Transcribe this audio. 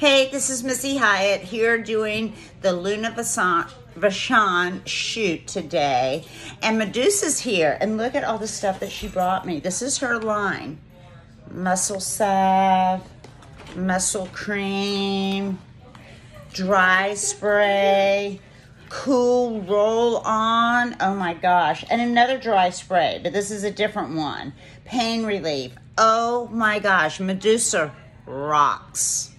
Hey, this is Missy Hyatt here doing the Luna Vachon shoot today. And Madusa's here. And look at all the stuff that she brought me. This is her line. Muscle salve, muscle cream, dry spray, cool roll on. Oh my gosh. And another dry spray, but this is a different one. Pain relief. Oh my gosh. Medusa rocks.